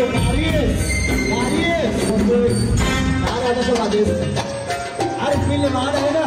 عريس عريس مبروك تعالى يا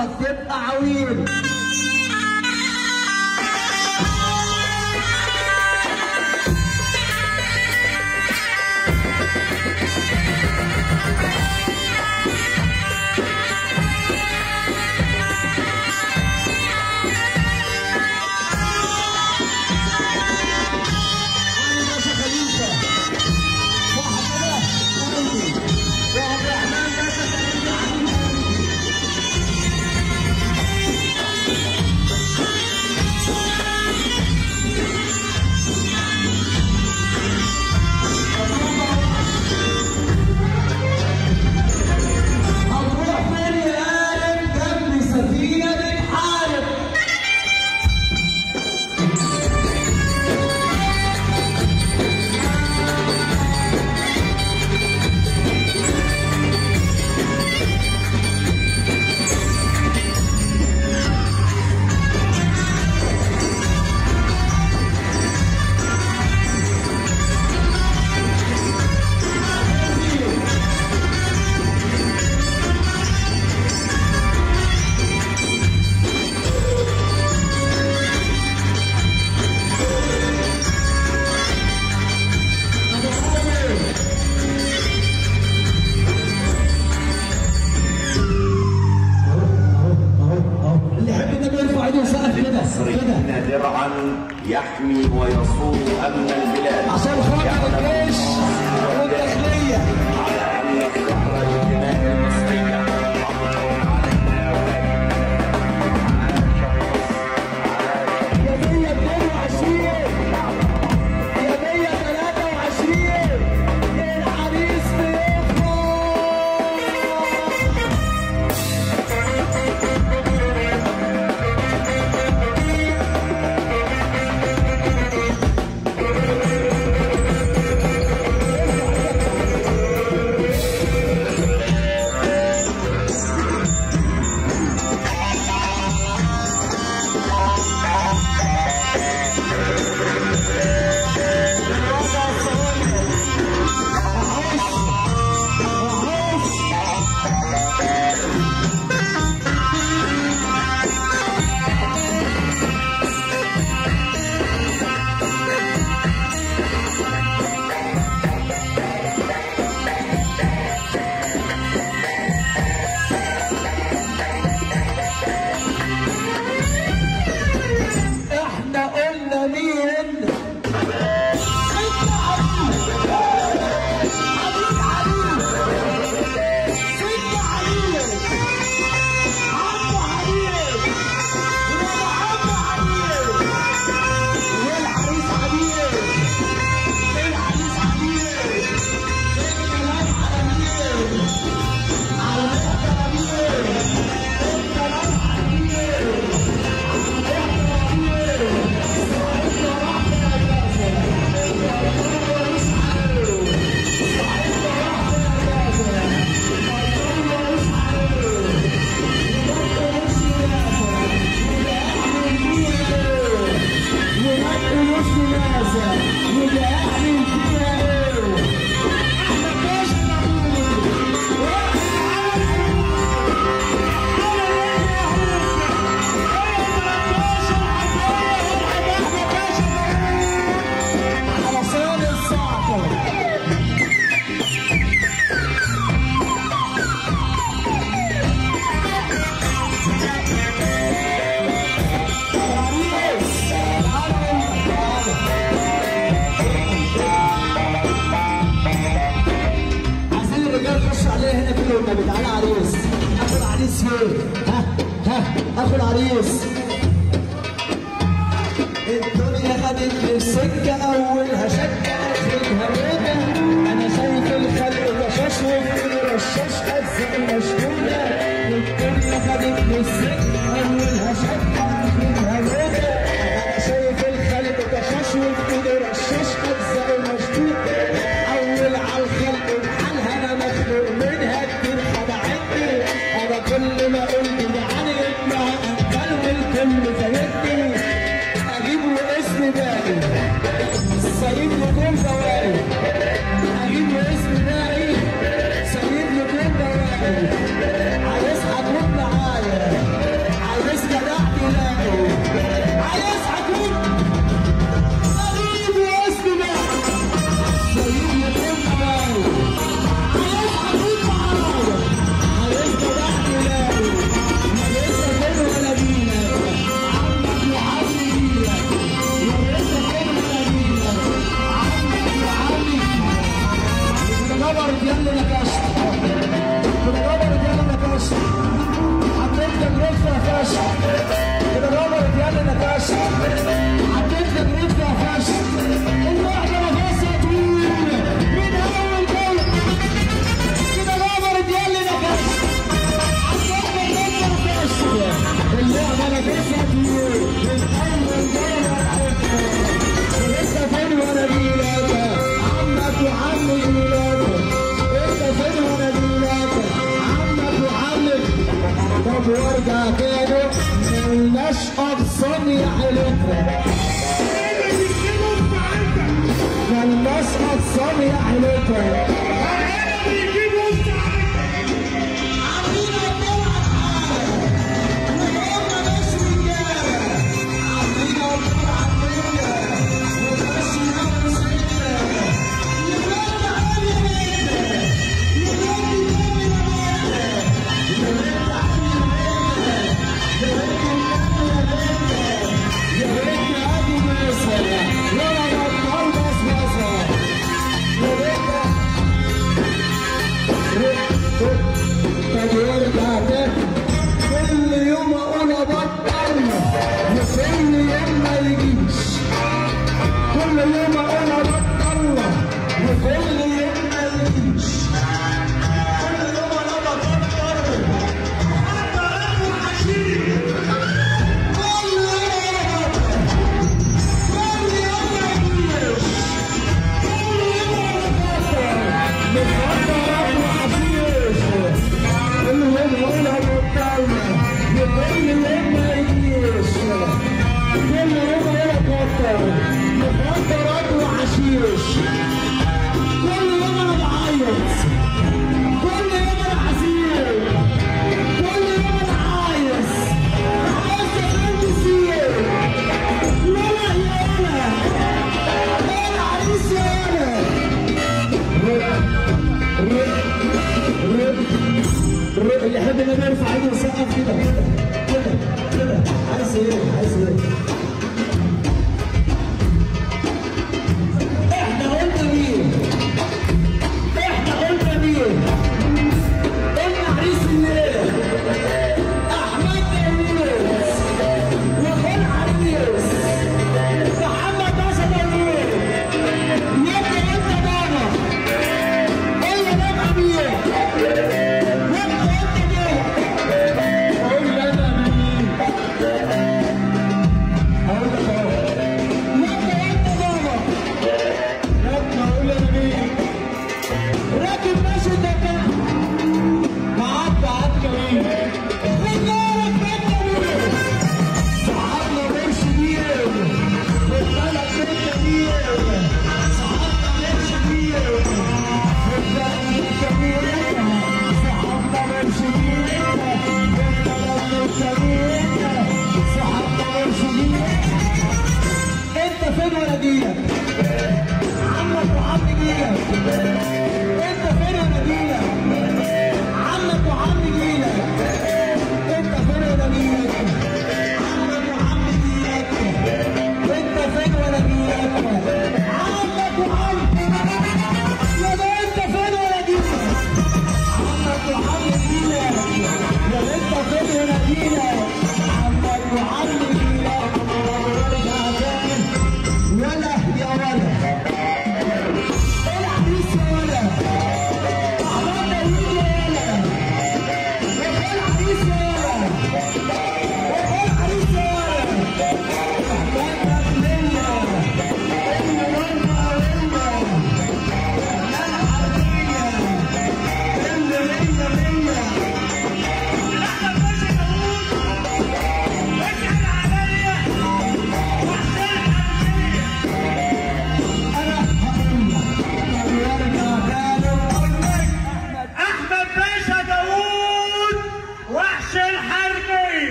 غفلت صاحبك تبقى عويل Yeah. خش عليها هنا تعالى عريس. أخو العريس ها؟ ها؟ أخو العريس. الدنيا خدت في السكه أولها شكه اخرها وده أنا شايف الخلق رشاش وفي رشاش أزق مشدودة. الدنيا خدت في السكه